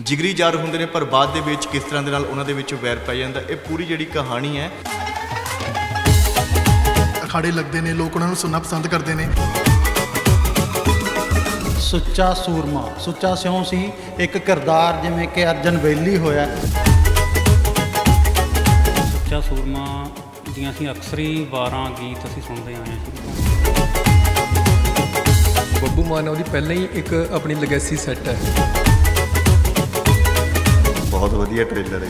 ਜਿਗਰੀ ਯਾਰ ਹੁੰਦੇ ਨੇ ਪਰ ਬਾਅਦ ਦੇ ਵਿੱਚ ਕਿਸ ਤਰ੍ਹਾਂ ਦੇ ਨਾਲ ਉਹਨਾਂ ਦੇ ਵਿੱਚ ਵੈਰ ਪੈ ਜਾਂਦਾ ਇਹ ਪੂਰੀ ਜਿਹੜੀ ਕਹਾਣੀ ਹੈ। ਅਖਾੜੇ ਲੱਗਦੇ ਨੇ ਲੋਕ ਉਹਨਾਂ ਨੂੰ ਸੁਣਨਾ ਪਸੰਦ ਕਰਦੇ ਨੇ। ਸੁੱਚਾ ਸੂਰਮਾ। ਸੁੱਚਾ ਸਿਉਂ ਸੀ ਇੱਕ ਕਿਰਦਾਰ ਜਿਵੇਂ ਕਿ ਅਰਜਨ ਵੈਲੀ ਹੋਇਆ। ਸੁੱਚਾ ਸੂਰਮਾ ਦੀਆਂ ਅਸੀਂ ਅਕਸਰ ਹੀ ਵਾਰਾਂ ਗੀਤ ਅਸੀਂ ਸੁਣਦੇ ਆਏ ਹਾਂ। ਸ਼ੁਰੂ ਤੋਂ ਬੱਬੂ ਮਾਨ ਉਹਦੀ ਪਹਿਲਾਂ ਹੀ ਇੱਕ ਆਪਣੀ ਲੈਗੇਸੀ ਸੈੱਟ ਹੈ। ਬਹੁਤ ਵਧੀਆ ਟ੍ਰੇਲਰ ਹੈ।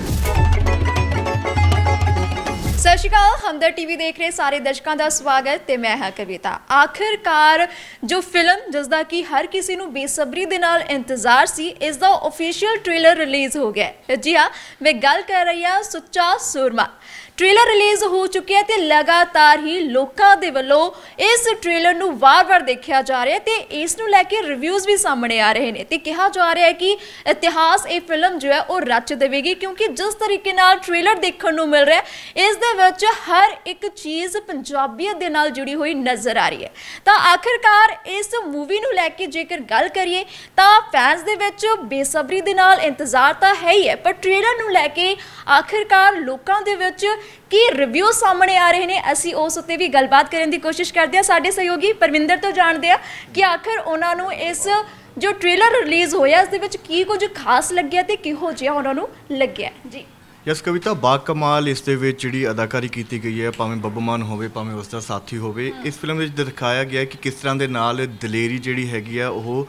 ਸਤਿ ਸ਼੍ਰੀ ਅਕਾਲ, ਹਮਦਰ ਟੀਵੀ ਦੇਖ ਰਹੇ ਸਾਰੇ ਦਰਸ਼ਕਾਂ ਦਾ ਸਵਾਗਤ ਤੇ ਮੈਂ ਹਾਂ ਕਵਿਤਾ। ਆਖਿਰਕਾਰ ਜੋ ਫਿਲਮ ਜਿਸ ਦਾ ਕਿ ਹਰ ਕਿਸੇ ਨੂੰ ਬੇਸਬਰੀ ਦੇ ਨਾਲ ਇੰਤਜ਼ਾਰ ਸੀ ਇਸ ਦਾ ਅਫੀਸ਼ੀਅਲ ਟ੍ਰੇਲਰ ਰਿਲੀਜ਼ ਹੋ ਗਿਆ ਜੀ ਹਾਂ, ਮੈਂ ਗੱਲ ਕਰ ਰਹੀ ਹਾਂ ਸੁੱਚਾ ਸੂਰਮਾ। ਟ੍ਰੇਲਰ ਰਿਲੀਜ਼ ਹੋ ਚੁੱਕਿਆ ਤੇ ਲਗਾਤਾਰ ਹੀ ਲੋਕਾਂ ਦੇ ਵੱਲੋਂ ਇਸ ਟ੍ਰੇਲਰ ਨੂੰ ਵਾਰ-ਵਾਰ ਦੇਖਿਆ ਜਾ ਰਿਹਾ ਤੇ ਇਸ ਨੂੰ ਲੈ ਕੇ ਰਿਵਿਊਜ਼ ਵੀ ਸਾਹਮਣੇ ਆ ਰਹੇ ਨੇ ਤੇ ਕਿਹਾ ਜਾ ਰਿਹਾ ਹੈ ਕਿ ਇਤਿਹਾਸ ਇਹ ਫਿਲਮ ਜੋ ਹੈ ਉਹ ਰਚ ਦੇਵੇਗੀ ਕਿਉਂਕਿ ਜਿਸ ਤਰੀਕੇ ਨਾਲ ਟ੍ਰੇਲਰ ਦੇਖਣ ਨੂੰ ਮਿਲ ਰਿਹਾ ਹੈ, ਇਸ ਦੇ ਵਿੱਚ ਹਰ ਇੱਕ ਚੀਜ਼ ਪੰਜਾਬੀਅਤ ਦੇ ਨਾਲ ਜੁੜੀ ਹੋਈ ਨਜ਼ਰ ਆ ਰਹੀ ਹੈ। ਤਾਂ ਆਖਿਰਕਾਰ ਇਸ ਮੂਵੀ ਨੂੰ ਲੈ ਕੇ ਜੇਕਰ ਗੱਲ ਕਰੀਏ, ਤਾਂ ਫੈਨਸ ਦੇ ਵਿੱਚ ਬੇਸਬਰੀ ਦੇ ਨਾਲ ਇੰਤਜ਼ਾਰ ਤਾਂ ਹੈ ਹੀ ਹੈ, ਪਰ ਟ੍ਰੇਲਰ ਨੂੰ ਲੈ ਕੇ ਆਖਿਰਕਾਰ ਲੋਕਾਂ ਦੇ ਵਿੱਚ ਕੀ ਰਿਵਿਊ ਸਾਹਮਣੇ ਆ ਰਹੇ ਨੇ? ਅਸੀਂ ਉਸ ਉੱਤੇ ਵੀ ਗੱਲਬਾਤ ਕਰਨ ਦੀ ਕੋਸ਼ਿਸ਼ ਕਰਦੇ ਹਾਂ। ਸਾਡੇ ਸਹਿਯੋਗੀ ਪਰਮਿੰਦਰ ਤੋਂ ਜਾਣਦੇ ਆ ਕਿ ਆਖਿਰ ਉਹਨਾਂ ਨੂੰ ਇਸ ਜੋ ਟ੍ਰੇਲਰ ਰਿਲੀਜ਼ ਹੋਇਆ, ਇਸ ਦੇ ਵਿੱਚ ਕੀ ਕੁਝ ਖਾਸ ਲੱਗਿਆ ਤੇ ਕਿਹੋ ਜਿਹਾ ਉਹਨਾਂ ਨੂੰ ਲੱਗਿਆ? ਜੀ। ਯਸ ਕਵਿਤਾ ਬਾ ਕਮਾਲ ਇਸ ਦੇ ਵਿੱਚ ਜਿਹੜੀ ਅਦਾਕਾਰੀ ਕੀਤੀ ਗਈ ਹੈ ਭਾਵੇਂ ਬੱਬੂ ਮਾਨ ਹੋਵੇ ਭਾਵੇਂ ਉਸ ਦਾ ਸਾਥੀ ਹੋਵੇ ਇਸ ਫਿਲਮ ਵਿੱਚ ਦਿਖਾਇਆ ਗਿਆ ਹੈ ਕਿ ਕਿਸ ਤਰ੍ਹਾਂ ਦੇ ਨਾਲ ਦਲੇਰੀ ਜਿਹੜੀ ਹੈਗੀ ਆ ਉਹ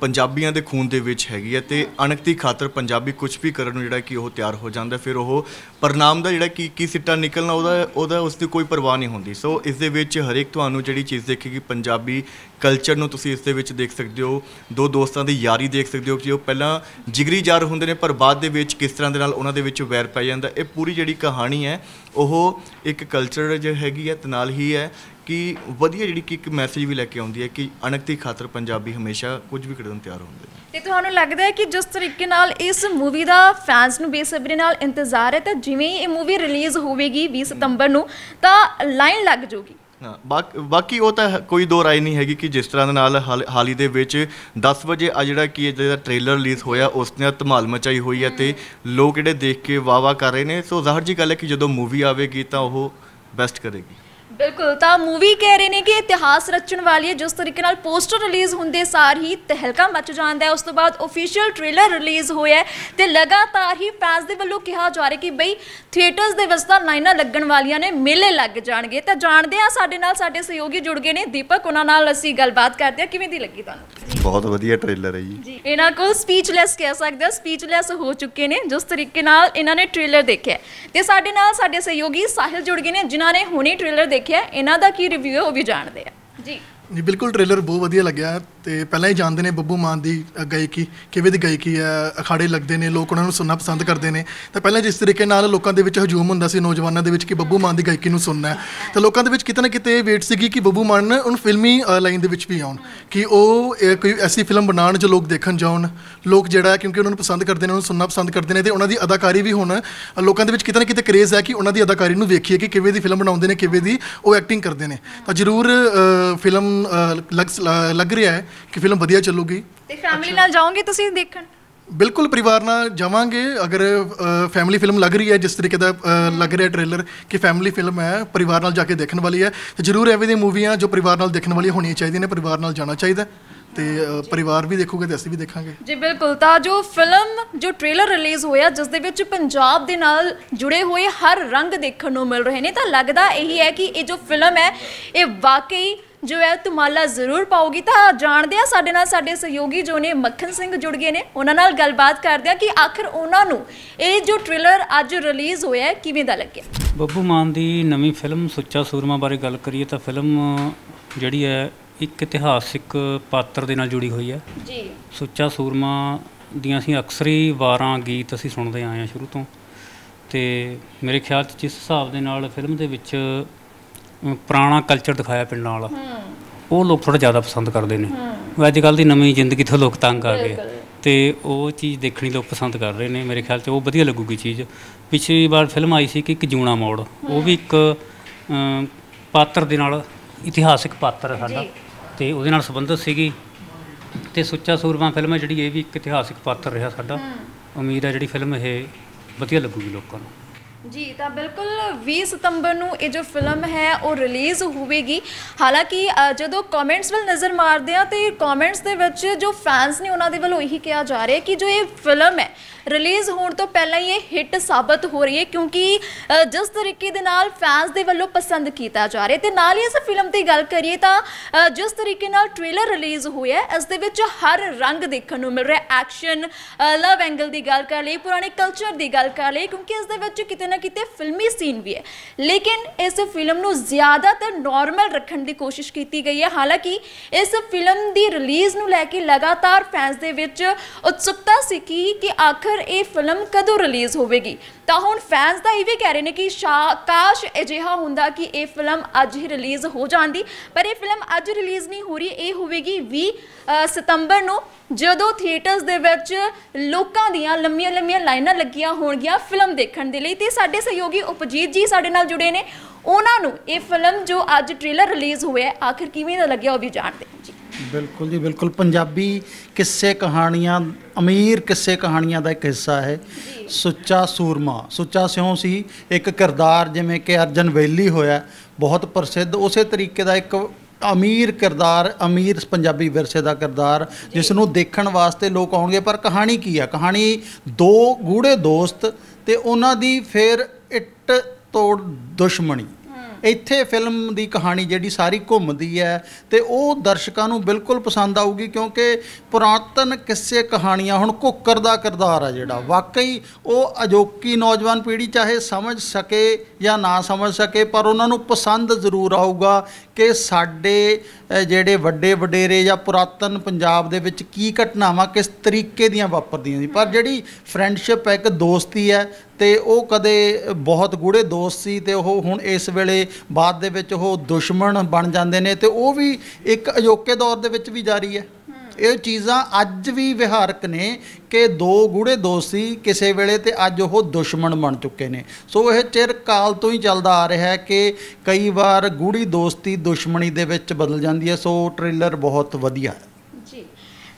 ਪੰਜਾਬੀਆਂ ਦੇ ਖੂਨ ਦੇ ਵਿੱਚ ਹੈਗੀ ਹੈ ਤੇ ਅਣਖ ਦੀ ਖਾਤਰ ਪੰਜਾਬੀ ਕੁਝ ਵੀ ਕਰਨ ਨੂੰ ਜਿਹੜਾ ਕਿ ਉਹ ਤਿਆਰ ਹੋ ਜਾਂਦਾ ਫਿਰ ਉਹ ਪਰਿਣਾਮ ਦਾ ਜਿਹੜਾ ਕੀ ਕੀ ਸਿੱਟਾ ਨਿਕਲਣਾ ਉਹਦਾ ਉਹਦਾ ਉਸ ਦੀ ਕੋਈ ਪਰਵਾਹ ਨਹੀਂ ਹੁੰਦੀ। ਸੋ ਇਸ ਦੇ ਵਿੱਚ ਹਰੇਕ ਤੁਹਾਨੂੰ ਜਿਹੜੀ ਚੀਜ਼ ਦੇਖੇਗੀ ਪੰਜਾਬੀ ਕਲਚਰ ਨੂੰ ਤੁਸੀਂ ਇਸ ਦੇ ਵਿੱਚ ਦੇਖ ਸਕਦੇ ਹੋ, ਦੋ ਦੋਸਤਾਂ ਦੀ ਯਾਰੀ ਦੇਖ ਸਕਦੇ ਹੋ ਕਿ ਉਹ ਪਹਿਲਾਂ ਜਿਗਰੀ ਯਾਰ ਹੁੰਦੇ ਨੇ, ਪਰ ਬਾਅਦ ਦੇ ਵਿੱਚ ਕਿਸ ਤਰ੍ਹਾਂ ਦੇ ਨਾਲ ਉਹਨਾਂ ਦੇ ਵਿੱਚ ਵੈਰ ਪੈ ਜਾਂਦਾ, ਇਹ ਪੂਰੀ ਜਿਹੜੀ ਕਹਾਣੀ ਹੈ, ਉਹ ਇੱਕ ਕਲਚਰ ਜੋ ਹੈਗੀ ਹੈ ਤੇ ਨਾਲ ਹੀ ਹੈ ਕਿ ਵਧੀਆ ਜਿਹੜੀ ਕਿ ਇੱਕ ਮੈਸੇਜ ਵੀ ਲੈ ਕੇ ਆਉਂਦੀ ਹੈ ਕਿ ਅਣਖ ਦੀ ਖਾਤਰ ਪੰਜਾਬੀ ਹਮੇਸ਼ਾ ਕੁਝ ਵੀ ਕਰਨ ਨੂੰ ਤਿਆਰ ਹੁੰਦੇ ਨੇ। ਤੇ ਤੁਹਾਨੂੰ ਲੱਗਦਾ ਹੈ ਕਿ ਜਿਸ ਤਰੀਕੇ ਨਾਲ ਇਸ ਮੂਵੀ ਦਾ ਫੈਨਸ ਨੂੰ ਬੇਸਬਰੀ ਨਾਲ ਇੰਤਜ਼ਾਰ ਹੈ, ਤਾਂ ਜਿਵੇਂ ਹੀ ਇਹ ਮੂਵੀ ਰਿਲੀਜ਼ ਹੋਵੇਗੀ 20 ਸਤੰਬਰ ਨੂੰ, ਤਾਂ ਲਾਈਨ ਲੱਗ ਜਾਊਗੀ। ਹਾਂ ਬਾਕ- ਬਾਕੀ ਉਹ ਤਾਂ ਕੋਈ ਦੋ ਰਾਏ ਨਹੀਂ ਹੈਗੀ ਕਿ ਜਿਸ ਤਰ੍ਹਾਂ ਦੇ ਨਾਲ ਹਾਲ ਹੀ ਦੇ ਵਿੱਚ 10 ਵਜੇ ਆ ਜਿਹੜਾ ਕਿ ਇਹਦਾ ਟ੍ਰੇਲਰ ਰਿਲੀਜ਼ ਹੋਇਆ ਉਸ ਨੇ ਧਮਾਲ ਮਚਾਈ ਹੋਈ ਹੈ ਤੇ ਲੋਕ ਜਿਹੜੇ ਦੇਖ ਕੇ ਵਾਹ ਕਰ ਰਹੇ ਨੇ ਸੋ ਜ਼ਾਹਰ ਜੀ ਗੱਲ ਹੈ ਕਿ ਜਦੋਂ ਮੂਵੀ ਆਵੇਗੀ ਤਾਂ ਉਹ ਬੈਸਟ ਕਰੇਗੀ। ਬਿਲਕੁਲ ਤਾਂ ਮੂਵੀ ਕਹਿ ਰਹੇ ਨੇ ਕਿ ਇਤਿਹਾਸ ਰਚਣ ਵਾਲੀ ਹੈ ਜਿਸ ਤਰੀਕੇ ਨਾਲ ਪੋਸਟਰ ਰਿਲੀਜ਼ ਹੁੰਦੇ ਸਾਰ ਹੀ ਤਹਿਲਕਾ ਮਚ ਜਾਂਦਾ ਹੈ। ਉਸ ਤੋਂ ਬਾਅਦ ਅਫੀਸ਼ੀਅਲ ਟ੍ਰੇਲਰ ਰਿਲੀਜ਼ ਹੋਇਆ ਤੇ ਲਗਾਤਾਰ ਹੀ ਫੈਨਸ ਦੇ ਵੱਲੋਂ ਕਿਹਾ ਜਾ ਰਿਹਾ ਕਿ ਬਈ ਥੀਏਟਰਸ ਦੇ ਵਿੱਚ ਤਾਂ ਲਾਈਨਾਂ ਲੱਗਣ ਵਾਲੀਆਂ ਨੇ ਮੇਲੇ ਲੱਗ ਜਾਣਗੇ। ਤਾਂ ਜਾਣਦੇ ਆ ਸਾਡੇ ਨਾਲ ਸਾਡੇ ਸਹਿਯੋਗੀ ਜੁੜ ਗਏ ਨੇ ਦੀਪਕ ਉਹਨਾਂ ਨਾਲ ਅਸੀਂ ਗੱਲਬਾਤ ਕਰਦੇ ਆ ਕਿਵੇਂ ਦੀ ਲੱਗੀ ਤੁਹਾਨੂੰ? ਬਹੁਤ ਵਧੀਆ ਟ੍ਰੇਲਰ ਹੈ ਜੀ। ਇਹਨਾਂ ਕੋਲ ਸਪੀਚਲੈਸ ਕਹਿ ਸਕਦੇ ਆ ਸਪੀਚਲੈਸ ਹੋ ਚੁੱਕੇ ਨੇ ਜਿਸ ਤਰੀਕੇ ਨਾਲ ਇਹਨਾਂ ਨੇ ਟ੍ਰੇਲਰ ਦੇਖਿਆ। ਤੇ ਸਾਡੇ ਨਾਲ ਸਾਡੇ ਸਹਿਯੋਗੀ ਸਾਹਿਲ ਜੁੜ ਗਏ ਨੇ ਜਿਨ੍ਹਾਂ ਨੇ ਹੁਣੇ ਟ੍ਰੇਲਰ ਦੇਖਿਆ ਹੈ। ਇਹਨਾਂ ਦਾ ਕੀ ਰਿਵਿਊ ਹੈ ਉਹ ਵੀ ਜਾਣਦੇ ਆ ਜੀ ਜੀ ਬਿਲਕੁਲ ਟ੍ਰੇਲਰ ਬਹੁਤ ਵਧੀਆ ਲੱਗਿਆ ਤੇ ਪਹਿਲਾਂ ਹੀ ਜਾਣਦੇ ਨੇ ਬੱਬੂ ਮਾਨ ਦੀ ਗਾਇਕੀ ਕਿਵੇਂ ਦੀ ਗਾਇਕੀ ਹੈ, ਅਖਾੜੇ ਲੱਗਦੇ ਨੇ, ਲੋਕ ਉਹਨਾਂ ਨੂੰ ਸੁਣਨਾ ਪਸੰਦ ਕਰਦੇ ਨੇ। ਤਾਂ ਪਹਿਲਾਂ ਜਿਸ ਤਰੀਕੇ ਨਾਲ ਲੋਕਾਂ ਦੇ ਵਿੱਚ ਹਜੂਮ ਹੁੰਦਾ ਸੀ, ਨੌਜਵਾਨਾਂ ਦੇ ਵਿੱਚ ਕਿ ਬੱਬੂ ਮਾਨ ਦੀ ਗਾਇਕੀ ਨੂੰ ਸੁਣਨਾ ਹੈ। ਤਾਂ ਲੋਕਾਂ ਦੇ ਵਿੱਚ ਕਿਤੇ ਨਾ ਕਿਤੇ ਵੇਟ ਸੀਗੀ ਕਿ ਬੱਬੂ ਮਾਨ ਉਹਨ ਫਿਲਮੀ ਲਾਈਨ ਦੇ ਵਿੱਚ ਵੀ ਆਉਣ। ਕਿ ਉਹ ਕੋਈ ਐਸੀ ਫਿਲਮ ਬਣਾਉਣ ਜੋ ਲੋਕ ਦੇਖਣ ਜਾਣ ਲੋਕ ਜਿਹੜਾ ਕਿਉਂਕਿ ਉਹਨਾਂ ਨੂੰ ਪਸੰਦ ਕਰਦੇ ਨੇ, ਉਹਨਾਂ ਨੂੰ ਸੁਣਨਾ ਪਸੰਦ ਕਰਦੇ ਨੇ ਤੇ ਉਹਨਾਂ ਦੀ ਅਦਾਕਾਰੀ ਵੀ ਹੁਣ ਲੋਕਾਂ ਦੇ ਵਿੱਚ ਕਿਤੇ ਨਾ ਕਿਤੇ ਕਰੇਜ਼ ਹੈ ਕਿ ਉਹਨਾਂ ਦੀ ਅਦਾਕਾਰੀ ਨੂੰ ਵੇਖੀਏ ਕਿ ਕਿਵੇਂ ਦੀ ਫਿਲਮ ਬਣਾਉਂਦੇ ਨੇ, ਕਿਵੇਂ ਦੀ ਉਹ ਐਕਟਿੰਗ ਕਰਦੇ ਨੇ। ਤਾਂ ਜ਼ਰੂਰ ਫਿਲਮ ਲੱਗ ਲੱਗ ਰਿਹਾ ਹੈ। ਕਿ ਫਿਲਮ ਵਧੀਆ ਚੱਲੂਗੀ। ਤੇ ਫੈਮਿਲੀ ਨਾਲ ਜਾਓਗੇ ਤੁਸੀਂ ਦੇਖਣ? ਬਿਲਕੁਲ ਪਰਿਵਾਰ ਨਾਲ ਜਾਵਾਂਗੇ। ਅਗਰ ਫੈਮਿਲੀ ਫਿਲਮ ਲੱਗ ਰਹੀ ਹੈ ਜਿਸ ਤਰੀਕੇ ਦਾ ਲੱਗ ਰਿਹਾ ਟ੍ਰੇਲਰ ਕਿ ਫੈਮਿਲੀ ਫਿਲਮ ਹੈ ਪਰਿਵਾਰ ਨਾਲ ਜਾ ਕੇ ਦੇਖਣ ਵਾਲੀ ਹੈ। ਤੇ ਜ਼ਰੂਰ ਐਵੇਂ ਦੀਆਂ ਮੂਵੀਆਂ ਜੋ ਪਰਿਵਾਰ ਨਾਲ ਦੇਖਣ ਵਾਲੀਆਂ ਹੋਣੀਆਂ ਚਾਹੀਦੀਆਂ ਨੇ ਪਰਿਵਾਰ ਨਾਲ ਜਾਣਾ ਚਾਹੀਦਾ ਤੇ ਪਰਿਵਾਰ ਵੀ ਦੇਖੂਗੇ ਤੇ ਅਸੀਂ ਵੀ ਦੇਖਾਂਗੇ। ਜੀ ਬਿਲਕੁਲ। ਤਾਂ ਜੋ ਫਿਲਮ ਜੋ ਟ੍ਰੇਲਰ ਰਿਲੀਜ਼ ਹੋਇਆ ਜਿਸ ਦੇ ਵਿੱਚ ਪੰਜਾਬ ਦੇ ਨਾਲ ਜੁੜੇ ਹੋਏ ਹਰ ਰੰਗ ਦੇਖਣ ਨੂੰ ਮਿਲ ਰਹੇ ਨੇ ਤਾਂ ਲੱਗਦਾ ਇਹੀ ਹੈ ਕਿ ਇਹ ਜੋ ਫਿਲਮ ਹੈ ਇਹ ਵਾਕਈ ਜੋ ਹੈ ਤੁਮਾਲਾ ਜ਼ਰੂਰ ਪਾਉਗੀ ਤਾਂ ਜਾਣਦੇ ਆ ਸਾਡੇ ਨਾਲ ਸਾਡੇ ਸਹਿਯੋਗੀ ਜੋ ਨੇ ਮੱਖਣ ਸਿੰਘ ਜੁੜ ਗਏ ਨੇ ਉਹਨਾਂ ਨਾਲ ਗੱਲਬਾਤ ਕਰਦੇ ਆ ਕਿ ਆਖਰ ਉਹਨਾਂ ਨੂੰ ਇਹ ਜੋ ਟ੍ਰੇਲਰ ਅੱਜ ਰਿਲੀਜ਼ ਹੋਇਆ ਕਿਵੇਂ ਦਾ ਲੱਗਿਆ? ਬੱਬੂ ਮਾਨ ਦੀ ਨਵੀਂ ਫਿਲਮ ਸੁੱਚਾ ਸੂਰਮਾ ਬਾਰੇ ਗੱਲ ਕਰੀਏ ਤਾਂ ਫਿਲਮ ਜਿਹੜੀ ਹੈ ਇੱਕ ਇਤਿਹਾਸਿਕ ਪਾਤਰ ਦੇ ਨਾਲ ਜੁੜੀ ਹੋਈ ਹੈ। ਜੀ। ਸੁੱਚਾ ਸੂਰਮਾ ਦੀਆਂ ਅਸੀਂ ਅਕਸਰ ਹੀ ਵਾਰਾਂ ਗੀਤ ਅਸੀਂ ਸੁਣਦੇ ਆਏ ਹਾਂ ਸ਼ੁਰੂ ਤੋਂ ਤੇ ਮੇਰੇ ਖਿਆਲ 'ਚ ਜਿਸ ਹਿਸਾਬ ਦੇ ਨਾਲ ਫਿਲਮ ਦੇ ਵਿੱਚ ਪੁਰਾਣਾ ਕਲਚਰ ਦਿਖਾਇਆ ਪਿੰਡਾਂ ਵਾਲਾ ਉਹ ਲੋਕ ਥੋੜਾ ਜ਼ਿਆਦਾ ਪਸੰਦ ਕਰਦੇ ਨੇ। ਅੱਜ ਕੱਲ ਦੀ ਨਵੀਂ ਜ਼ਿੰਦਗੀ ਤੋਂ ਲੋਕ ਤੰਗ ਆ ਗਏ। ਤੇ ਉਹ ਚੀਜ਼ ਦੇਖਣੀ ਲੋਕ ਪਸੰਦ ਕਰ ਰਹੇ ਨੇ ਮੇਰੇ ਖਿਆਲ 'ਚ। ਉਹ ਵਧੀਆ ਲੱਗੂਗੀ ਚੀਜ਼। ਪਿਛਲੀ ਵਾਰ ਫਿਲਮ ਆਈ ਸੀ ਕਿ ਇੱਕ ਜੂਣਾ ਮੋੜ। ਉਹ ਵੀ ਇੱਕ ਪਾਤਰ ਦੇ ਨਾਲ ਇਤਿਹਾਸਿਕ ਪਾਤਰ ਹੈ ਸਾਡਾ। ਤੇ ਉਹਦੇ ਨਾਲ ਸੰਬੰਧਿਤ ਸੀਗੀ। ਤੇ ਸੁੱਚਾ ਸੂਰਮਾ ਫਿਲਮ ਹੈ ਜਿਹੜੀ ਇਹ ਵੀ ਇੱਕ ਇਤਿਹਾਸਿਕ ਪਾਤਰ ਰਿਹਾ ਸਾਡਾ। ਉਮੀਦ ਹੈ ਜਿਹੜੀ ਫਿਲਮ ਇਹ ਵਧੀਆ ਲੱਗੂਗੀ ਲੋਕਾਂ ਨੂੰ। ਜੀ, ਤਾਂ ਬਿਲਕੁਲ 20 ਸਤੰਬਰ ਨੂੰ ਇਹ ਜੋ ਫਿਲਮ ਹੈ, ਉਹ ਰਿਲੀਜ਼ ਹੋਵੇਗੀ। ਹਾਲਾਂਕਿ ਜਦੋਂ ਕਮੈਂਟਸ ਵੱਲ ਨਜ਼ਰ ਮਾਰਦੇ ਆ ਤੇ ਕਮੈਂਟਸ ਦੇ ਵਿੱਚ ਜੋ ਫੈਨਸ ਨੇ ਉਹਨਾਂ ਦੇ ਵੱਲੋਂ ਇਹੀ ਕਿਹਾ ਜਾ ਰਿਹਾ ਕਿ ਜੋ ਇਹ ਫਿਲਮ ਹੈ, ਰਿਲੀਜ਼ ਹੋਣ ਤੋਂ ਪਹਿਲਾਂ ਹੀ ਇਹ ਹਿੱਟ ਸਾਬਤ ਹੋ ਰਹੀ ਹੈ, ਕਿਉਂਕਿ ਜਿਸ ਤਰੀਕੇ ਦੇ ਨਾਲ ਫੈਨਸ ਦੇ ਵੱਲੋਂ ਪਸੰਦ ਕੀਤਾ ਜਾ ਰਿਹਾ ਤੇ ਨਾਲ ਹੀ ਇਸ ਫਿਲਮ ਦੀ ਗੱਲ ਕਰੀਏ ਤਾਂ ਜਿਸ ਤਰੀਕੇ ਨਾਲ ਟ੍ਰੇਲਰ ਰਿਲੀਜ਼ ਹੋਇਆ ਇਸ ਦੇ ਵਿੱਚ ਹਰ ਰੰਗ ਦੇਖਣ ਨੂੰ ਮਿਲ ਰਿਹਾ ਐਕਸ਼ਨ ਲਵ ਐਂਗਲ ਦੀ ਗੱਲ ਕਰ ਲਈ ਪੁਰਾਣੇ ਕਲਚਰ ਦੀ ਗੱਲ ਕਰ ਲਈ ਕਿਉਂਕਿ ਇਸ ਦੇ ਵਿੱਚ ਕਿਤੇ ਨਾ ਕਿਤੇ ਫਿਲਮੀ ਸੀਨ ਵੀ ਹੈ। ਲੇਕਿਨ ਇਸ ਫਿਲਮ ਨੂੰ ਜ਼ਿਆਦਾਤਰ ਨਾਰਮਲ ਰੱਖਣ ਦੀ ਕੋਸ਼ਿਸ਼ ਕੀਤੀ ਗਈ ਹੈ। ਹਾਲਾਂਕਿ ਇਸ ਫਿਲਮ ਦੀ ਰਿਲੀਜ਼ ਨੂੰ ਲੈ ਕੇ ਲਗਾਤਾਰ ਫੈਨਸ ਦੇ ਵਿੱਚ ਉਤਸੁਕਤਾ ਸੀ ਕਿ ਕਿ ਆਖਰ ਇਹ ਫਿਲਮ ਕਦੋਂ ਰਿਲੀਜ਼ ਹੋਵੇਗੀ? ਤਾਂ ਹੁਣ ਫੈਨਸ ਦਾ ਇਹ ਵੀ ਕਹਿ ਰਹੇ ਨੇ ਕਿ ਸ਼ਾ- ਕਾਸ਼ ਅਜਿਹਾ ਹੁੰਦਾ ਕਿ ਇਹ ਫਿਲਮ ਅੱਜ ਹੀ ਰਿਲੀਜ਼ ਹੋ ਜਾਂਦੀ। ਪਰ ਇਹ ਫਿਲਮ ਅੱਜ ਰਿਲੀਜ਼ ਨਹੀਂ ਹੋ ਰਹੀ, ਇਹ ਹੋਵੇਗੀ 20 ਸਤੰਬਰ ਨੂੰ, ਜਦੋਂ ਥੀਏਟਰਸ ਦੇ ਵਿੱਚ ਲੋਕਾਂ ਦੀਆਂ ਲੰਮੀਆਂ ਲੰਮੀਆਂ ਲਾਈਨਾਂ ਲੱਗੀਆਂ ਹੋਣਗੀਆਂ ਫਿਲਮ ਦੇਖਣ ਦੇ ਲਈ। ਤੇ ਸਾਡੇ ਸਹਿਯੋਗੀ ਉਪਜੀਤ ਜੀ ਸਾਡੇ ਨਾਲ ਜੁੜੇ ਨੇ। ਉਹਨਾਂ ਨੂੰ ਇਹ ਫਿਲਮ ਜੋ ਅੱਜ ਟ੍ਰੇਲਰ ਰਿਲੀਜ਼ ਹੋਇਆ ਆਖਿਰ ਕਿਵੇਂ ਦਾ ਲੱਗਿਆ ਉਹ ਵੀ ਜਾਣਦੇ ਬਿਲਕੁਲ ਜੀ ਬਿਲਕੁਲ। ਪੰਜਾਬੀ ਕਿੱਸੇ ਕਹਾਣੀਆਂ ਅਮੀਰ ਕਿੱਸੇ ਕਹਾਣੀਆਂ ਦਾ ਇੱਕ ਹਿੱਸਾ ਹੈ। ਸੁੱਚਾ ਸੂਰਮਾ। ਸੁੱਚਾ ਸਿਉਂ ਸੀ ਇੱਕ ਕਿਰਦਾਰ ਜਿਵੇਂ ਕਿ ਅਰਜਨ ਵੈਲੀ ਹੋਇਆ ਬਹੁਤ ਪ੍ਰਸਿੱਧ। ਉਸੇ ਤਰੀਕੇ ਦਾ ਇੱਕ ਅਮੀਰ ਕਿਰਦਾਰ ਅਮੀਰ ਪੰਜਾਬੀ ਵਿਰਸੇ ਦਾ ਕਿਰਦਾਰ ਜਿਸ ਨੂੰ ਦੇਖਣ ਵਾਸਤੇ ਲੋਕ ਆਉਣਗੇ। ਪਰ ਕਹਾਣੀ ਕੀ ਹੈ ਕਹਾਣੀ ਦੋ ਗੂੜੇ ਦੋਸਤ ਤੇ ਉਹਨਾਂ ਦੀ ਫਿਰ ਇੱਟ ਤੋੜ ਦੁਸ਼ਮਣੀ। ਇੱਥੇ ਫਿਲਮ ਦੀ ਕਹਾਣੀ ਜਿਹੜੀ ਸਾਰੀ ਘੁੰਮਦੀ ਹੈ ਤੇ ਉਹ ਦਰਸ਼ਕਾਂ ਨੂੰ ਬਿਲਕੁਲ ਪਸੰਦ ਆਊਗੀ ਕਿਉਂਕਿ ਪੁਰਾਤਨ ਕਿੱਸੇ ਕਹਾਣੀਆਂ ਹੁਣ ਕੁੱਕਰ ਦਾ ਕਿਰਦਾਰ ਆ ਜਿਹੜਾ। ਵਾਕਈ ਉਹ ਅਜੋਕੀ ਨੌਜਵਾਨ ਪੀੜ੍ਹੀ ਚਾਹੇ ਸਮਝ ਸਕੇ ਜਾਂ ਨਾ ਸਮਝ ਸਕੇ, ਪਰ ਉਹਨਾਂ ਨੂੰ ਪਸੰਦ ਜ਼ਰੂਰ ਆਊਗਾ ਕਿ ਸਾਡੇ ਜਿਹੜੇ ਵੱਡੇ ਵਡੇਰੇ ਜਾਂ ਪੁਰਾਤਨ ਪੰਜਾਬ ਦੇ ਵਿੱਚ ਕੀ ਘਟਨਾਵਾਂ ਕਿਸ ਤਰੀਕੇ ਦੀਆਂ ਵਾਪਰਦੀਆਂ ਸੀ। ਪਰ ਜਿਹੜੀ ਫਰੈਂਡਸ਼ਿਪ ਹੈ, ਇੱਕ ਦੋਸਤੀ ਹੈ ਤੇ ਉਹ ਕਦੇ ਬਹੁਤ ਗੂੜੇ ਦੋਸਤ ਸੀ ਤੇ ਉਹ ਹੁਣ ਇਸ ਵੇਲੇ ਬਾਅਦ ਦੇ ਵਿੱਚ ਉਹ ਦੁਸ਼ਮਣ ਬਣ ਜਾਂਦੇ ਨੇ ਤੇ ਉਹ ਵੀ ਇੱਕ ਅਜੋਕੇ ਦੌਰ ਦੇ ਵਿੱਚ ਵੀ ਜਾਰੀ ਹੈ। ਇਹ ਚੀਜ਼ਾਂ ਅੱਜ ਵੀ ਵਿਹਾਰਕ ਨੇ ਕਿ ਦੋ ਗੂੜੇ ਦੋਸਤ ਸੀ ਕਿਸੇ ਵੇਲੇ ਤੇ ਅੱਜ ਉਹ ਦੁਸ਼ਮਣ ਬਣ ਚੁੱਕੇ ਨੇ। ਸੋ ਇਹ ਚਿਰ ਕਾਲ ਤੋਂ ਹੀ ਚੱਲਦਾ ਆ ਰਿਹਾ ਹੈ ਕਿ ਕਈ ਵਾਰ ਗੂੜੀ ਦੋਸਤੀ ਦੁਸ਼ਮਣੀ ਦੇ ਵਿੱਚ ਬਦਲ ਜਾਂਦੀ ਹੈ। ਸੋ ਟ੍ਰੇਲਰ ਬਹੁਤ ਵਧੀਆ ਹੈ।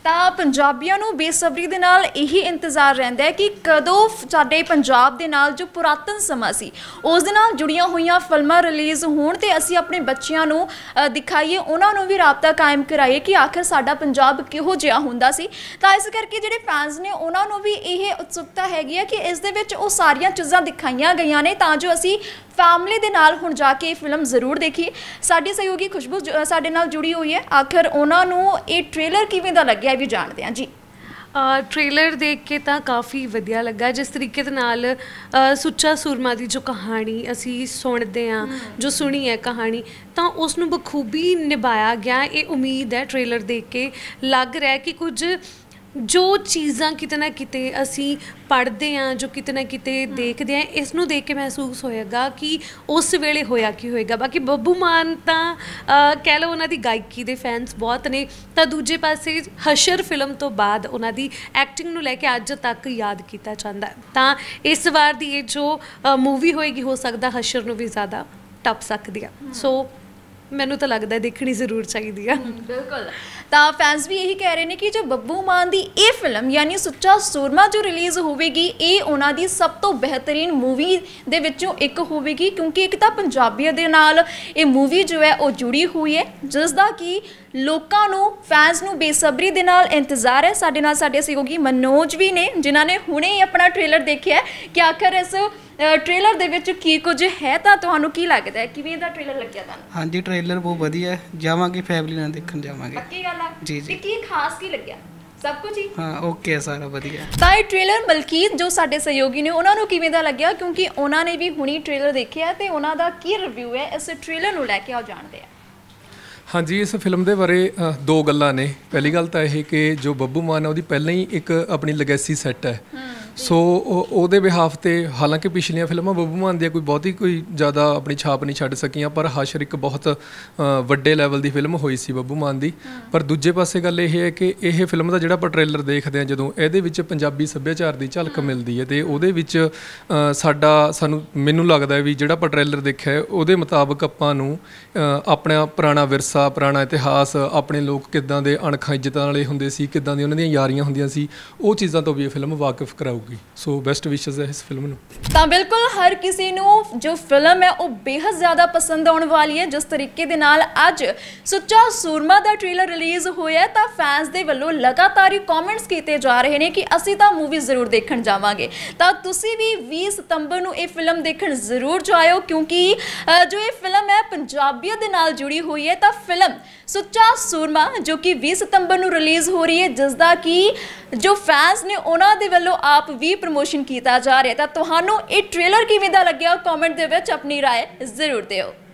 ਤਾਂ ਪੰਜਾਬੀਆਂ ਨੂੰ ਬੇਸਬਰੀ ਦੇ ਨਾਲ ਇਹੀ ਇੰਤਜ਼ਾਰ ਰਹਿੰਦਾ ਹੈ ਕਿ ਕਦੋਂ ਸਾਡੇ ਪੰਜਾਬ ਦੇ ਨਾਲ ਜੋ ਪੁਰਾਤਨ ਸਮਾਂ ਸੀ, ਉਸ ਦੇ ਨਾਲ ਜੁੜੀਆਂ ਹੋਈਆਂ ਫਿਲਮਾਂ ਰਿਲੀਜ਼ ਹੋਣ ਤੇ ਅਸੀਂ ਆਪਣੇ ਬੱਚਿਆਂ ਨੂੰ ਦਿਖਾਈਏ, ਉਹਨਾਂ ਨੂੰ ਵੀ ਰਾਬਤਾ ਕਾਇਮ ਕਰਾਈਏ ਕਿ ਆਖਰ ਸਾਡਾ ਪੰਜਾਬ ਕਿਹੋ ਜਿਹਾ ਹੁੰਦਾ ਸੀ। ਤਾਂ ਇਸ ਕਰਕੇ ਜਿਹੜੇ ਫੈਨਸ ਨੇ, ਉਹਨਾਂ ਨੂੰ ਵੀ ਇਹ ਉਤਸੁਕਤਾ ਹੈਗੀ ਹੈ ਕਿ ਇਸ ਦੇ ਵਿੱਚ ਉਹ ਸਾਰੀਆਂ ਚੀਜ਼ਾਂ ਦਿਖਾਈਆਂ ਗਈਆਂ ਨੇ ਤਾਂ ਜੋ ਅਸੀਂ ਫੈਮਿਲੀ ਦੇ ਨਾਲ ਹੁਣ ਜਾ ਕੇ ਇਹ ਫਿਲਮ ਜ਼ਰੂਰ ਦੇਖੀਏ। ਸਾਡੀ ਸਹਿਯੋਗੀ ਖੁਸ਼ਬੂ ਜ- ਸਾਡੇ ਨਾਲ ਜੁੜੀ ਹੋਈ ਹੈ। ਆਖਰ ਉਹਨਾਂ ਨੂੰ ਇਹ ਟ੍ਰੇਲਰ ਕਿਵੇਂ ਦਾ ਲੱਗਿਆ ਇਹ ਵੀ ਜਾਣਦੇ ਹਾਂ ਜੀ। ਟ੍ਰੇਲਰ ਦੇਖ ਕੇ ਤਾਂ ਕਾਫੀ ਵਧੀਆ ਲੱਗਾ। ਜਿਸ ਤਰੀਕੇ ਦੇ ਨਾਲ ਸੁੱਚਾ ਸੂਰਮਾ ਦੀ ਜੋ ਕਹਾਣੀ ਅਸੀਂ ਸੁਣਦੇ ਆ ਜੋ ਸੁਣੀ ਹੈ ਕਹਾਣੀ ਤਾਂ ਉਸ ਨੂੰ ਬਖੂਬੀ ਨਿਭਾਇਆ ਗਿਆ। ਇਹ ਉਮੀਦ ਹੈ ਟ੍ਰੇਲਰ ਦੇਖ ਕੇ ਲੱਗ ਰਿਹਾ ਕਿ ਕੁਝ ਜੋ ਚੀਜ਼ਾਂ ਕਿਤੇ ਨਾ ਕਿਤੇ ਅਸੀਂ ਪੜ੍ਹਦੇ ਆ ਜੋ ਕਿਤੇ ਨਾ ਕਿਤੇ ਦੇਖਦੇ ਆ ਇਸ ਨੂੰ ਦੇਖ ਕੇ ਮਹਿਸੂਸ ਹੋਏਗਾ ਕਿ ਉਸ ਵੇਲੇ ਹੋਇਆ ਕੀ ਹੋਏਗਾ। ਬਾਕੀ ਬੱਬੂ ਮਾਨ ਤਾਂ ਕਹਿ ਲਓ ਉਹਨਾਂ ਦੀ ਗਾਇਕੀ ਦੇ ਫੈਨਸ ਬਹੁਤ ਨੇ। ਤਾਂ ਦੂਜੇ ਪਾਸੇ ਹਸ਼ਰ ਫਿਲਮ ਤੋਂ ਬਾਅਦ ਉਹਨਾਂ ਦੀ ਐਕਟਿੰਗ ਨੂੰ ਲੈ ਕੇ ਅੱਜ ਤੱਕ ਯਾਦ ਕੀਤਾ ਜਾਂਦਾ ਤਾਂ ਇਸ ਵਾਰ ਦੀ ਇਹ ਜੋ ਮੂਵੀ ਹੋਏਗੀ ਹੋ ਸਕਦਾ ਹਸ਼ਰ ਨੂੰ ਵੀ ਜ਼ਿਆਦਾ ਟੱਪ ਸਕਦੀ ਆ। ਸੋ ਮੈਨੂੰ ਤਾਂ ਲੱਗਦਾ ਦੇਖਣੀ ਜ਼ਰੂਰ ਚਾਹੀਦੀ ਆ। ਬਿਲਕੁਲ। ਤਾਂ ਫੈਨਸ ਵੀ ਇਹੀ ਕਹਿ ਰਹੇ ਨੇ ਕਿ ਜੋ ਬੱਬੂ ਮਾਨ ਦੀ ਇਹ ਫਿਲਮ ਯਾਨੀ ਸੁੱਚਾ ਸੂਰਮਾ ਜੋ ਰਿਲੀਜ਼ ਹੋਵੇਗੀ ਇਹ ਉਹਨਾਂ ਦੀ ਸਭ ਤੋਂ ਬਿਹਤਰੀਨ ਮੂਵੀ ਦੇ ਵਿੱਚੋਂ ਇੱਕ ਹੋਵੇਗੀ ਕਿਉਂਕਿ ਇੱਕ ਤਾਂ ਪੰਜਾਬੀਆਂ ਦੇ ਨਾਲ ਇਹ ਮੂਵੀ ਜੋ ਹੈ ਉਹ ਜੁੜੀ ਹੋਈ ਹੈ ਜਿਸ ਦਾ ਕਿ ਲੋਕਾਂ ਨੂੰ ਫੈਨਸ ਨੂੰ ਬੇਸਬਰੀ ਦੇ ਨਾਲ ਇੰਤਜ਼ਾਰ ਹੈ। ਸਾਡੇ ਨਾਲ ਸਾਡੇ ਸਹਿਯੋਗੀ ਮਨੋਜ ਵੀ ਨੇ ਜਿਨ੍ਹਾਂ ਨੇ ਹੁਣੇ ਹੀ ਆਪਣਾ ਟ੍ਰੇਲਰ ਦੇਖਿਆ ਹੈ ਕਿ ਆਖਰ ਇਸ ਟ੍ਰੇਲਰ ਦੇ ਵਿੱਚ ਕੀ ਕੁਝ ਹੈ ਤਾਂ ਤੁਹਾਨੂੰ ਕੀ ਲੱਗਦਾ ਹੈ? ਕਿਵੇਂ ਦਾ ਟ੍ਰੇਲਰ ਲੱਗਿਆ ਤੁਹਾਨੂੰ? ਹਾਂਜੀ ਟ੍ਰੇਲਰ ਬਹੁਤ ਵਧੀਆ ਹੈ। ਜਾਵਾਂਗੇ ਫੈਮਿਲੀ ਨਾਲ ਦੇਖਣ ਜਾਵਾਂਗੇ। ਪੱਕੀ ਗੱਲ ਆ ਜੀ, ਜੀ। ਕੀ ਖਾਸ ਕੀ ਲੱਗਿਆ? ਸਭ ਕੁਝ ਹੀ? ਹਾਂ ਓਕੇ ਸਾਰਾ ਵਧੀਆ। ਤਾਂ ਇਹ ਟ੍ਰੇਲਰ ਮਲਕੀਤ ਜੋ ਸਾਡੇ ਸਹਿਯੋਗੀ ਨੇ ਉਹਨਾਂ ਨੂੰ ਕਿਵੇਂ ਦਾ ਲੱਗਿਆ? ਕਿਉਂਕਿ ਉਹਨਾਂ ਨੇ ਵੀ ਹੁਣੀ ਟ੍ਰੇਲਰ ਦੇਖਿਆ ਤੇ ਉਹਨਾਂ ਦਾ ਕੀ ਰਿਵਿਊ ਹੈ? ਇਸ ਟ੍ਰੇਲਰ ਨੂੰ ਲੈ ਕੇ ਆਓ ਜਾਣਦੇ ਆ ਹਾਂਜੀ ਇਸ ਫਿਲਮ ਦੇ ਬਾਰੇ ਦੋ ਗੱਲਾਂ ਨੇ। ਪਹਿਲੀ ਗੱਲ ਤਾਂ ਇਹ ਕਿ ਜੋ ਬੱਬੂ ਮਾਨ ਹੈ ਉਹਦੀ ਪਹਿਲਾਂ ਹੀ ਇੱਕ ਆਪਣੀ ਲੈਗੇਸੀ ਸੈੱਟ ਹੈ। ਸੋ ਉਹ- ਉਹਦੇ ਬਿਹਾਫ ਤੇ ਹਾਲਾਂਕਿ ਪਿਛਲੀਆਂ ਫਿਲਮਾਂ ਬੱਬੂ ਮਾਨ ਦੀਆਂ ਕੋਈ ਬਹੁਤੀ ਕੋਈ ਜ਼ਿਆਦਾ ਆਪਣੀ ਛਾਪ ਨਹੀਂ ਛੱਡ ਸਕੀਆਂ ਪਰ ਹਾਸ਼ਰ ਇੱਕ ਬਹੁਤ ਵੱਡੇ ਲੈਵਲ ਦੀ ਫਿਲਮ ਹੋਈ ਸੀ ਬੱਬੂ ਮਾਨ ਦੀ। ਪਰ ਦੂਜੇ ਪਾਸੇ ਗੱਲ ਇਹ ਹੈ ਕਿ ਇਹ ਫਿਲਮ ਦਾ ਜਿਹੜਾ ਆਪਾਂ ਟ੍ਰੇਲਰ ਦੇਖਦੇ ਹਾਂ ਜਦੋਂ ਇਹਦੇ ਵਿੱਚ ਪੰਜਾਬੀ ਸੱਭਿਆਚਾਰ ਦੀ ਝਲਕ ਮਿਲਦੀ ਹੈ ਤੇ ਉਹਦੇ ਵਿੱਚ ਸਾਡਾ ਸਾਨੂੰ ਮੈਨੂੰ ਲੱਗਦਾ ਹੈ ਵੀ ਜਿਹੜਾ ਆਪਾਂ ਟ੍ਰੇਲਰ ਦੇਖਿਆ ਉਹਦੇ ਮੁਤਾਬਕ ਆਪਾਂ ਨੂੰ ਆਪਣਾ ਪੁਰਾਣਾ ਵਿਰਸਾ ਪੁਰਾਣਾ ਇਤਿਹਾਸ ਆਪਣੇ ਲੋਕ ਕਿੱਦਾਂ ਦੇ ਅਣਖਾਂ ਇੱਜ਼ਤਾਂ ਵਾਲੇ ਹੁੰਦੇ ਸੀ ਕਿੱਦਾਂ ਦੀਆਂ ਉਹਨਾਂ ਦੀਆਂ ਯਾਰੀਆਂ ਹੁੰਦੀਆਂ ਸੀ ਉਹ ਚੀਜ਼ਾਂ ਤੋਂ ਵੀ ਇਹ ਫਿਲਮ ਵਾਕਿਫ ਕਰਾਊਗੀ। ਜਾਊਗੀ ਸੋ ਬੈਸਟ ਵਿਸ਼ੇਸ ਹੈ ਇਸ ਫਿਲਮ ਨੂੰ। ਤਾਂ ਬਿਲਕੁਲ ਹਰ ਕਿਸੇ ਨੂੰ ਜੋ ਫਿਲਮ ਹੈ, ਉਹ ਬੇहद ਜ਼ਿਆਦਾ ਪਸੰਦ ਆਉਣ ਵਾਲੀ ਹੈ। ਜਿਸ ਤਰੀਕੇ ਦੇ ਨਾਲ ਅੱਜ ਸੁੱਚਾ ਸੂਰਮਾ ਦਾ ਟ੍ਰੇਲਰ ਰਿਲੀਜ਼ ਹੋਇਆ ਤਾਂ ਫੈਨਸ ਦੇ ਵੱਲੋਂ ਲਗਾਤਾਰ ਹੀ ਕਮੈਂਟਸ ਕੀਤੇ ਜਾ ਰਹੇ ਨੇ ਕਿ ਅਸੀਂ ਤਾਂ ਮੂਵੀ ਜ਼ਰੂਰ ਦੇਖਣ ਜਾਵਾਂਗੇ। ਤਾਂ ਤੁਸੀਂ ਵੀ 20 ਸਤੰਬਰ ਨੂੰ ਇਹ ਫਿਲਮ ਦੇਖਣ ਜ਼ਰੂਰ ਜਾਇਓ, ਕਿਉਂਕਿ ਜੋ ਇਹ ਫਿਲਮ ਹੈ ਪੰਜਾਬੀਅਤ ਦੇ ਨਾਲ ਜੁੜੀ ਹੋਈ ਹੈ, ਤਾਂ ਫਿਲਮ ਸੁੱਚਾ ਸੂਰਮਾ, ਜੋ ਕਿ 20 ਸਤੰਬਰ ਨੂੰ ਰਿਲੀਜ਼ ਹੋ ਰਹੀ ਹੈ ਜਿਸ ਦਾ ਕਿ ਜੋ ਫੈਨਸ ਨੇ ਉਹਨਾਂ ਦੇ ਵੱਲੋਂ ਆਪ ਵੀ ਪ੍ਰਮੋਸ਼ਨ ਕੀਤਾ ਜਾ ਰਿਹਾ ਤਾਂ ਤੁਹਾਨੂੰ ਇਹ ਟ੍ਰੇਲਰ ਕਿਵੇਂ ਦਾ ਲੱਗਿਆ ਕਮੈਂਟ ਦੇ ਵਿੱਚ ਆਪਣੀ رائے ਜ਼ਰੂਰ ਦਿਓ